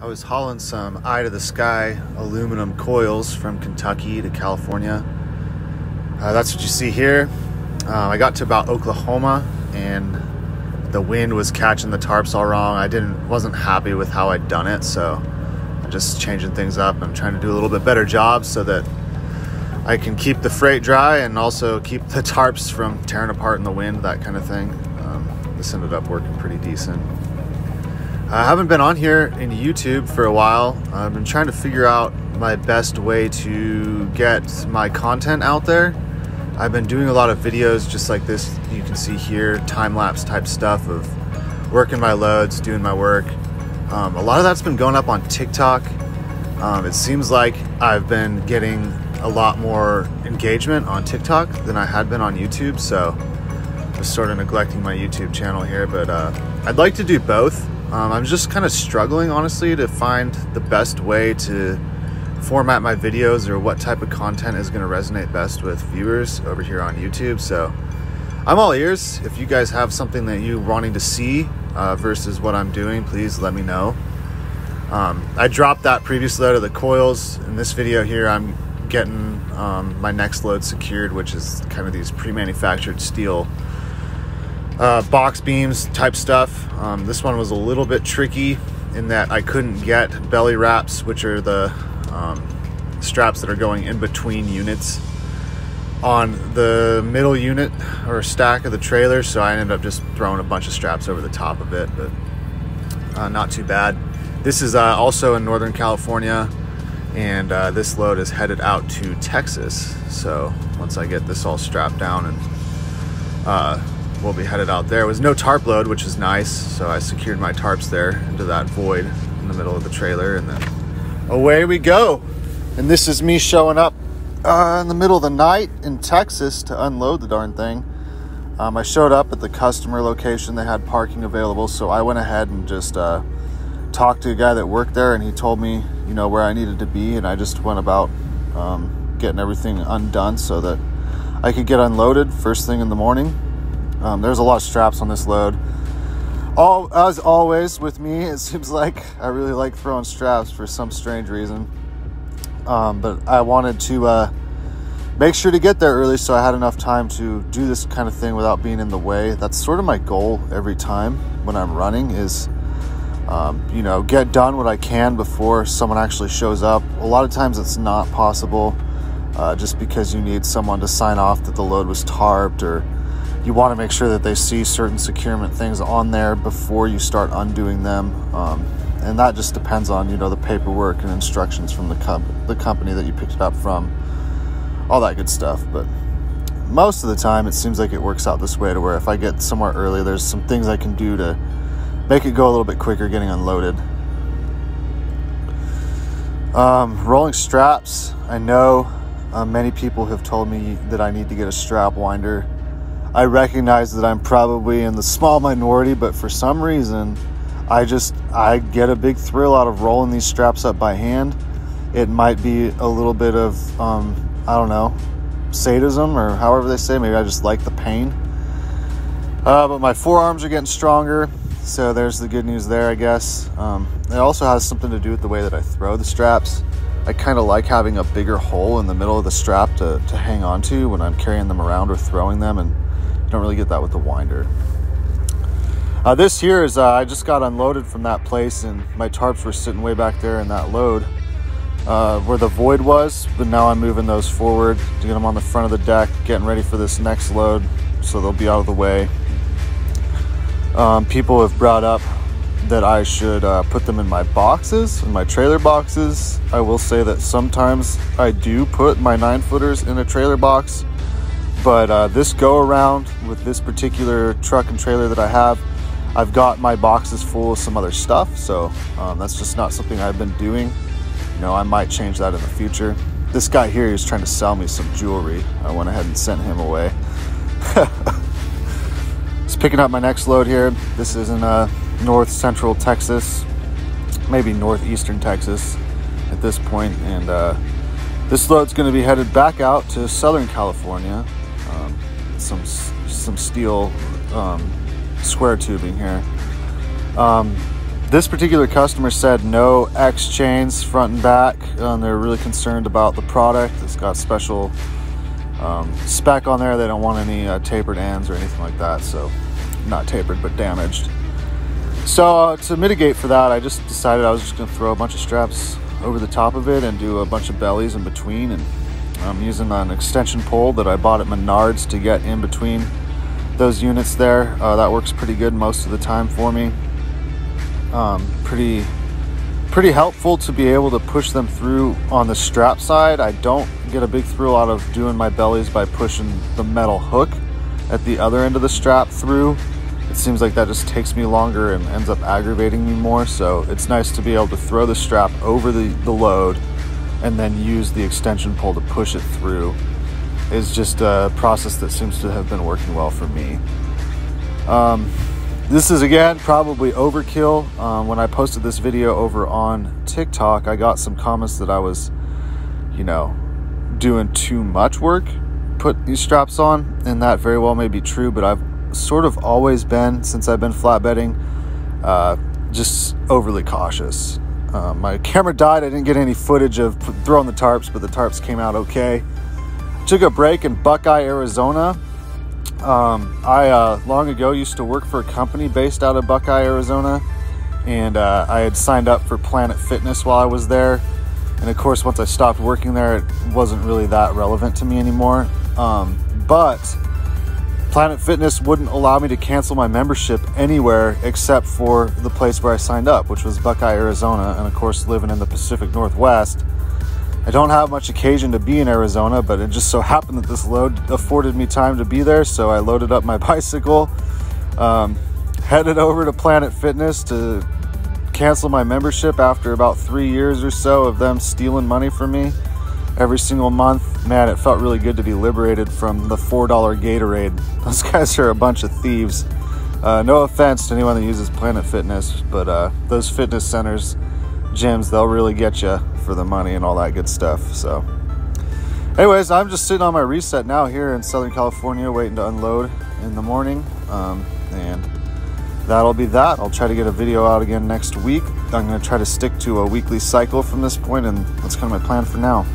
I was hauling some eye to the sky aluminum coils from Kentucky to California. Uh, that's what you see here. Uh, I got to about Oklahoma and the wind was catching the tarps all wrong. I didn't wasn't happy with how I'd done it, so I'm just changing things up. I'm trying to do a little bit better job so that I can keep the freight dry and also keep the tarps from tearing apart in the wind, that kind of thing. Um, this ended up working pretty decent. I haven't been on here in YouTube for a while. I've been trying to figure out my best way to get my content out there. I've been doing a lot of videos just like this you can see here, time lapse type stuff of working my loads, doing my work. Um, a lot of that's been going up on TikTok. Um, it seems like I've been getting a lot more engagement on TikTok than I had been on YouTube, so I'm sort of neglecting my YouTube channel here, but uh, I'd like to do both. Um, I'm just kind of struggling, honestly, to find the best way to format my videos or what type of content is going to resonate best with viewers over here on YouTube. So I'm all ears. If you guys have something that you're wanting to see uh, versus what I'm doing, please let me know. Um, I dropped that previous load of the coils. In this video here, I'm getting um, my next load secured, which is kind of these pre-manufactured steel uh, box beams type stuff. Um, this one was a little bit tricky in that I couldn't get belly wraps, which are the um, straps that are going in between units on the middle unit or stack of the trailer. So I ended up just throwing a bunch of straps over the top of it, but uh, not too bad. This is uh, also in Northern California and uh, this load is headed out to Texas. So once I get this all strapped down and uh, we'll be headed out there. It was no tarp load, which is nice. So I secured my tarps there into that void in the middle of the trailer, and then away we go. And this is me showing up uh, in the middle of the night in Texas to unload the darn thing. Um, I showed up at the customer location. They had parking available, so I went ahead and just uh, talked to a guy that worked there, and he told me, you know, where I needed to be, and I just went about um, getting everything undone so that I could get unloaded first thing in the morning um, there's a lot of straps on this load. All as always with me, it seems like I really like throwing straps for some strange reason. Um, but I wanted to uh, make sure to get there early so I had enough time to do this kind of thing without being in the way. That's sort of my goal every time when I'm running is, um, you know, get done what I can before someone actually shows up. A lot of times it's not possible uh, just because you need someone to sign off that the load was tarped or you want to make sure that they see certain securement things on there before you start undoing them. Um, and that just depends on you know the paperwork and instructions from the com- the company that you picked it up from, all that good stuff. But most of the time, it seems like it works out this way to where if I get somewhere early, there's some things I can do to make it go a little bit quicker getting unloaded. Um, rolling straps. I know uh, many people have told me that I need to get a strap winder I recognize that I'm probably in the small minority, but for some reason, I just I get a big thrill out of rolling these straps up by hand. It might be a little bit of um, I don't know sadism or however they say. Maybe I just like the pain. Uh, but my forearms are getting stronger, so there's the good news there, I guess. Um, it also has something to do with the way that I throw the straps. I kind of like having a bigger hole in the middle of the strap to, to hang on to when I'm carrying them around or throwing them, and don't really get that with the winder. Uh, this here is, uh, I just got unloaded from that place and my tarps were sitting way back there in that load uh, where the void was, but now I'm moving those forward to get them on the front of the deck, getting ready for this next load so they'll be out of the way. Um, people have brought up that I should uh, put them in my boxes, in my trailer boxes. I will say that sometimes I do put my nine footers in a trailer box but uh, this go around with this particular truck and trailer that I have, I've got my boxes full of some other stuff. So um, that's just not something I've been doing. You know, I might change that in the future. This guy here is trying to sell me some jewelry. I went ahead and sent him away. Just picking up my next load here. This is in uh, north central Texas, maybe northeastern Texas at this point, and uh, this load's going to be headed back out to Southern California some some steel um, square tubing here. Um, this particular customer said no X chains front and back. Um, they're really concerned about the product. It's got special um, spec on there. They don't want any uh, tapered ends or anything like that. So, not tapered, but damaged. So, uh, to mitigate for that, I just decided I was just going to throw a bunch of straps over the top of it and do a bunch of bellies in between. And I'm using an extension pole that I bought at Menards to get in between those units there. Uh, that works pretty good most of the time for me. Um, pretty pretty helpful to be able to push them through on the strap side. I don't get a big thrill out of doing my bellies by pushing the metal hook at the other end of the strap through. It seems like that just takes me longer and ends up aggravating me more. So it's nice to be able to throw the strap over the, the load and then use the extension pole to push it through is just a process that seems to have been working well for me. Um, this is again probably overkill. Um, when I posted this video over on TikTok, I got some comments that I was, you know, doing too much work, put these straps on, and that very well may be true, but I've sort of always been, since I've been flatbedding, uh, just overly cautious. Uh, my camera died. I didn't get any footage of throwing the tarps, but the tarps came out okay. Took a break in Buckeye, Arizona. Um, I uh, long ago used to work for a company based out of Buckeye, Arizona, and uh, I had signed up for Planet Fitness while I was there. And of course, once I stopped working there, it wasn't really that relevant to me anymore. Um, but Planet Fitness wouldn't allow me to cancel my membership anywhere except for the place where I signed up, which was Buckeye, Arizona. And of course, living in the Pacific Northwest, I don't have much occasion to be in Arizona, but it just so happened that this load afforded me time to be there. So I loaded up my bicycle, um, headed over to Planet Fitness to cancel my membership after about three years or so of them stealing money from me every single month. Man, it felt really good to be liberated from the $4 Gatorade. Those guys are a bunch of thieves. Uh, no offense to anyone that uses Planet Fitness, but uh, those fitness centers, gyms, they'll really get you for the money and all that good stuff. So, anyways, I'm just sitting on my reset now here in Southern California, waiting to unload in the morning. Um, and that'll be that. I'll try to get a video out again next week. I'm going to try to stick to a weekly cycle from this point, and that's kind of my plan for now.